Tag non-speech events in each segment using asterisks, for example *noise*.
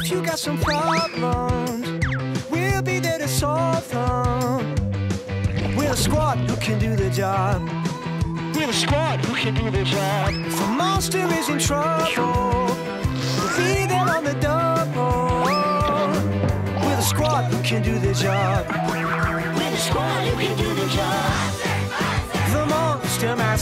If you got some problems, we'll be there to solve them. We're a squad who can do the job. We're a squad who can do the job. If a monster is in trouble, we'll be there on the double. We're the squad who can do the job. We're the squad who can do the job. The Monster Math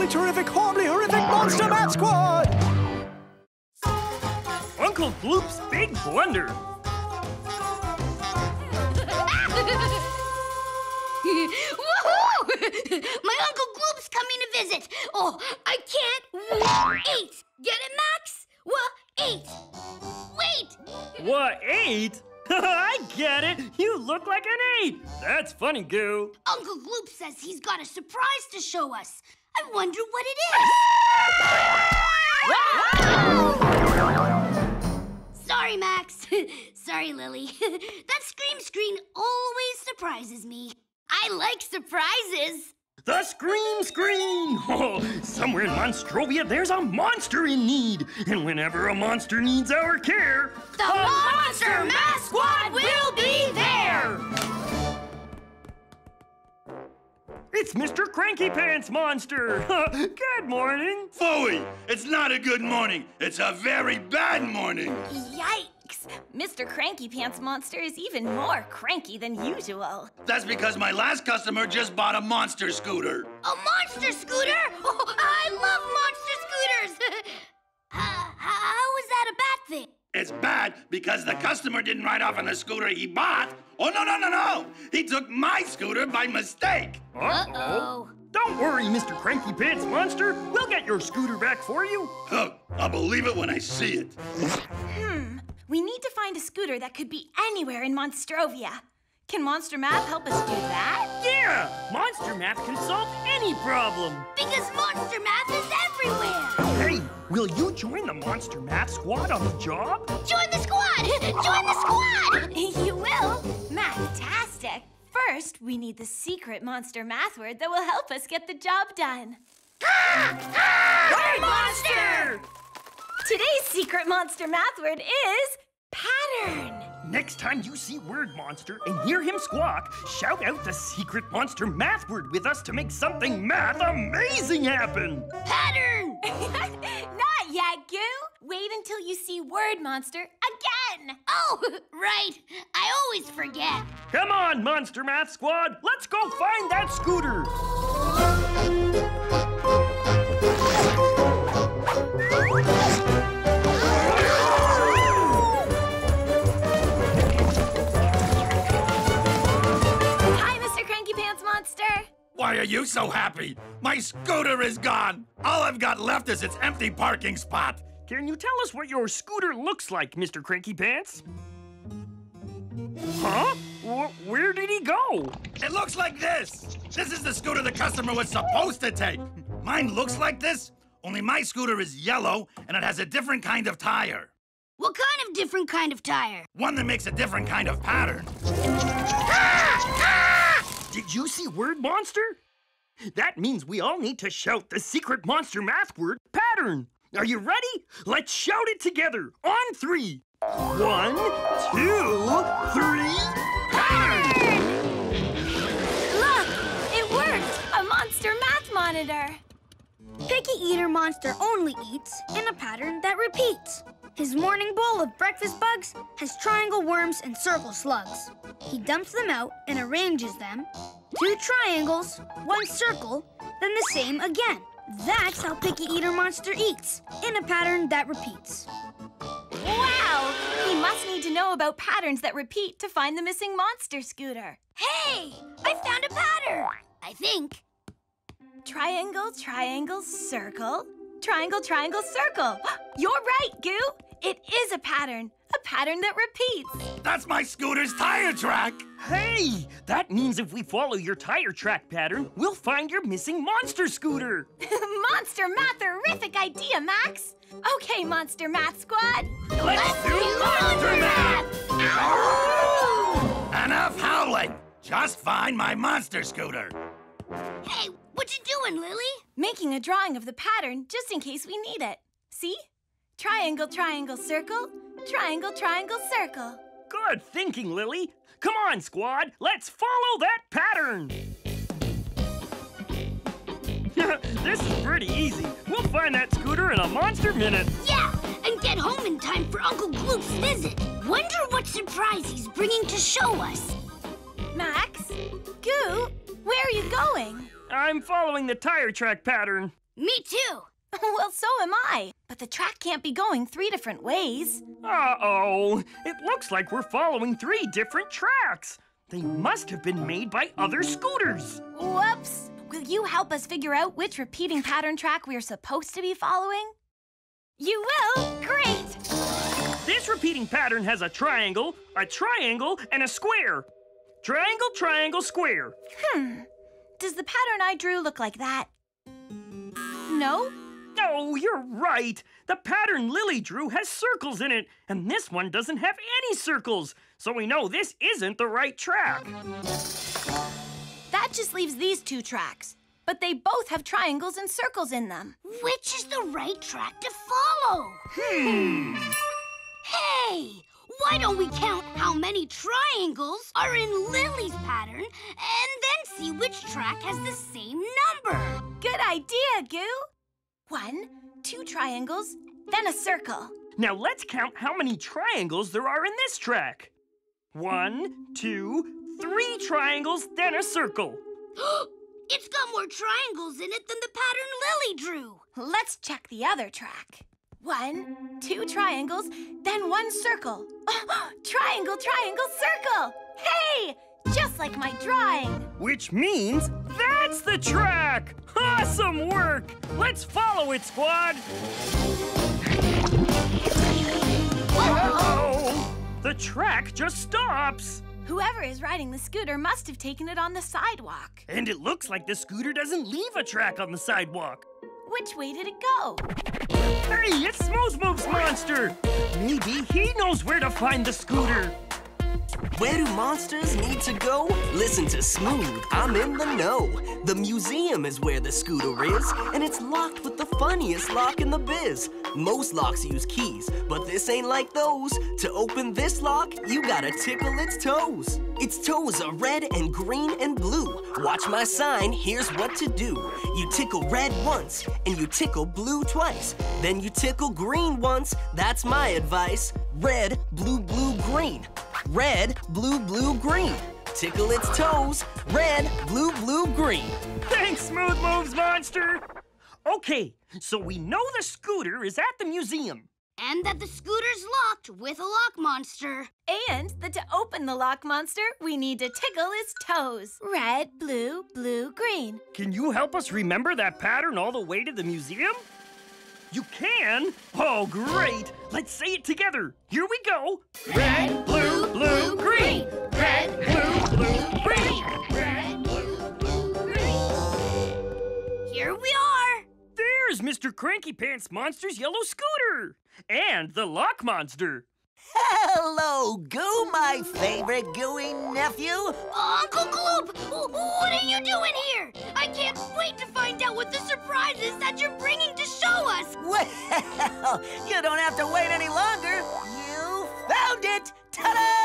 totally terrific, horribly horrific Monster Math Squad. Uncle Gloop's Big Blunder. Woohoo! *laughs* My Uncle Gloop's coming to visit. Oh, I can't wait. Get it, Max? Wait. Wait. What, eight? *laughs* I get it. You look like an eight. That's funny, Goo. Uncle Gloop says he's got a surprise to show us. I wonder what it is. Sorry, Max. *laughs* Sorry, Lily. *laughs* that scream screen always surprises me. I like surprises. The Scream Screen! *laughs* Oh, somewhere in Monstrovia, there's a monster in need. And whenever a monster needs our care, The Monster Math Squad it's Mr. Cranky uh. Pants Monster. *laughs* Good morning. Phooey! It's not a good morning. It's a very bad morning. Yikes! Mr. Cranky Pants Monster is even more cranky than usual. That's because my last customer just bought a monster scooter. A monster scooter? *laughs* It's bad because the customer didn't ride off on the scooter he bought. Oh, no, no, no, no! He took my scooter by mistake. Uh-oh. Don't worry, Mr. Cranky Pants Monster. We'll get your scooter back for you. Huh, I'll believe it when I see it. Hmm. We need to find a scooter that could be anywhere in Monstrovia. Can Monster Math help us do that? Yeah! Monster Math can solve any problem. Because monster math is everywhere! Will you join the Monster Math Squad on the job? Join the squad! Join the squad! you will? Mathtastic. First, we need the secret monster math word that will help us get the job done. Ah! Ah! Word Monster! Today's secret monster math word is pattern. Next time you see Word Monster and hear him squawk, shout out the secret monster math word with us to make something math amazing happen. Pattern! *laughs* Wait until you see Word Monster again. Oh, *laughs* right. I always forget. Come on, Monster Math Squad, let's go find that scooter. Why are you so happy? My scooter is gone. All I've got left is its empty parking spot. Can you tell us what your scooter looks like, Mr. Cranky Pants? Huh? Wh- where did he go? It looks like this. This is the scooter the customer was supposed to take. Mine looks like this, only my scooter is yellow and it has a different kind of tire. What kind of different kind of tire? One that makes a different kind of pattern. See Word Monster? That means we all need to shout the secret monster math word pattern. Are you ready? Let's shout it together on three. One, two, three, pattern! Look, it worked. A monster math monitor. Picky Eater Monster only eats in a pattern that repeats. His morning bowl of breakfast bugs has triangle worms and circle slugs. He dumps them out and arranges them. Two triangles, one circle, then the same again. That's how Picky Eater Monster eats, in a pattern that repeats. Wow! He must need to know about patterns that repeat to find the missing monster scooter. Hey, I found a pattern. I think. Triangle, triangle, circle. Triangle, triangle, circle. *gasps* You're right, Goo. It is a pattern. A pattern that repeats. That's my scooter's tire track. Hey, that means if we follow your tire track pattern, we'll find your missing monster scooter. *laughs* monster math, terrific idea, Max. Okay, Monster Math Squad. Let's do monster math! Enough howling. Just find my monster scooter. Hey, what you doing, Lily? Making a drawing of the pattern just in case we need it. See? Triangle, triangle, circle. Triangle, triangle, circle. Good thinking, Lily. Come on, squad. Let's follow that pattern. *laughs* this is pretty easy. We'll find that scooter in a monster minute. Yeah, and get home in time for Uncle Gloop's visit. Wonder what surprise he's bringing to show us. Max? Goo? Where are you going? I'm following the tire track pattern. Me too. *laughs* well, so am I. But the track can't be going three different ways. Uh-oh. It looks like we're following three different tracks. They must have been made by other scooters. Whoops. Will you help us figure out which repeating pattern track we're supposed to be following? You will? Great! This repeating pattern has a triangle, a triangle, and a square. Triangle, triangle, square. Hmm. Does the pattern I drew look like that? No? Oh, you're right. The pattern Lily drew has circles in it, and this one doesn't have any circles. So we know this isn't the right track. That just leaves these two tracks. But they both have triangles and circles in them. Which is the right track to follow? Hmm. Hey, why don't we count how many triangles are in Lily's pattern and then see which track has the same number? Good idea, Goo. One, two triangles, then a circle. Now let's count how many triangles there are in this track. One, two, three triangles, then a circle. *gasps* it's got more triangles in it than the pattern Lily drew. Let's check the other track. One, two triangles, then one circle. *gasps* triangle, triangle, circle! Hey! Just like my drawing. Which means that's the track! Awesome work! Let's follow it, squad! Whoa! The track just stops! Whoever is riding the scooter must have taken it on the sidewalk. And it looks like the scooter doesn't leave a track on the sidewalk. Which way did it go? Hey, it's Smooth Moves Monster! Maybe he knows where to find the scooter. Where do monsters need to go? Listen to Smooth, I'm in the know. The museum is where the scooter is, and it's locked with the funniest lock in the biz. Most locks use keys, but this ain't like those. To open this lock, you gotta tickle its toes. Its toes are red and green and blue. Watch my sign, here's what to do. You tickle red once, and you tickle blue twice. Then you tickle green once, that's my advice. Red, blue, blue, green. Red, blue, blue, green. Tickle its toes. Red, blue, blue, green. Thanks, Smooth Moves Monster! Okay, so we know the scooter is at the museum. And that the scooter's locked with a lock monster. And that to open the lock monster, we need to tickle his toes. Red, blue, blue, green. Can you help us remember that pattern all the way to the museum? You can? Oh, great! Let's say it together. Here we go. Red, blue, blue, green. Red, blue, blue, green. Red, blue, blue, green. Here we are. There's Mr. Cranky Pants Monster's yellow scooter. And the lock monster. Hello, Goo, my favorite gooey nephew. Uncle Gloop, what are you doing here? I can't wait to find out what the surprise is that you're bringing to show us. Well, *laughs* you don't have to wait any longer. You found it! Ta-da!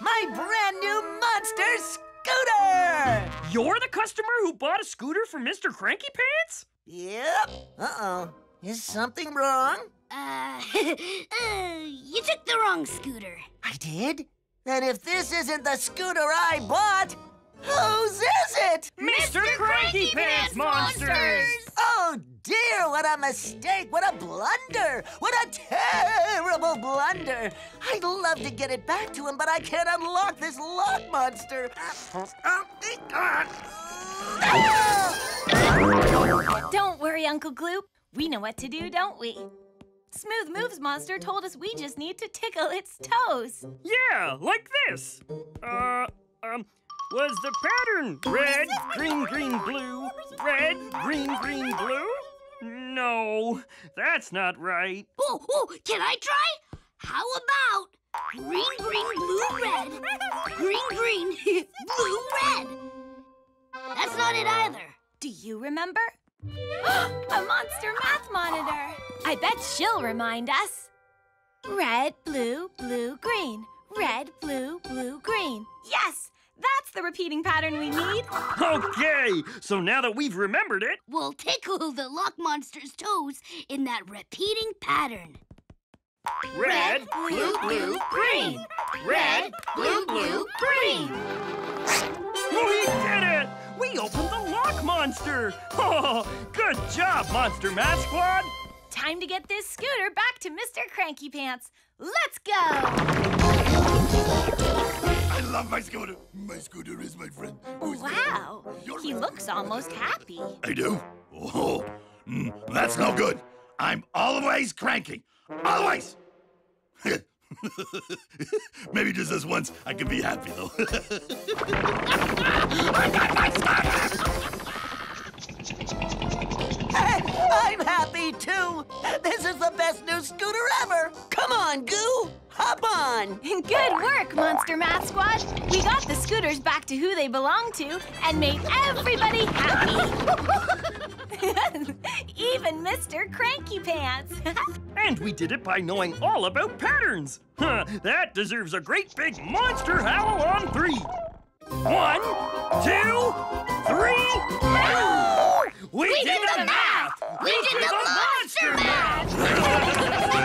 My brand new monster scooter! You're the customer who bought a scooter from Mr. Cranky Pants? Yep. Uh-oh. Is something wrong? Uh, *laughs* uh, you took the wrong scooter. I did? And if this isn't the scooter I bought, whose is it? Mr. Cranky Pants Monsters! Oh dear, what a mistake! What a blunder! What a terrible blunder! I'd love to get it back to him, but I can't unlock this lock monster. Don't worry, Uncle Gloop. We know what to do, don't we? Smooth Moves Monster told us we just need to tickle its toes. Yeah, like this. Uh, um, was the pattern red, green, green, blue, red, green, green, blue? No, that's not right. Oh, oh, can I try? How about Green, green, blue, red. Green, green, *laughs* blue, red. That's not it either. Do you remember? *gasps* A monster math monitor! I bet she'll remind us. Red, blue, blue, green. Red, blue, blue, repeating pattern we need. Okay, so now that we've remembered it, We'll tickle the lock monster's toes in that repeating pattern. red, blue, blue, green. Red, blue, blue, green. We did it! We opened the lock monster! Oh, *laughs* good job, Monster Math Squad! Time to get this scooter back to Mr. Cranky Pants. Let's go! I love my scooter. My scooter is my friend. Wow, he looks almost happy. I do? Oh, mm, that's no good. I'm always cranky. Always. *laughs* Maybe just this once I can be happy, though. *laughs* I'm happy too. This is the best new scooter ever. Come on, Goo. Hop on. Good work, Monster Math Squad. We got the scooters back to who they belong to and made everybody happy. *laughs* Even Mr. Cranky Pants. *laughs* And we did it by knowing all about patterns. Huh, *laughs* that deserves a great big monster howl on three. One, two, three. We, did the math! We did the monster math! *laughs*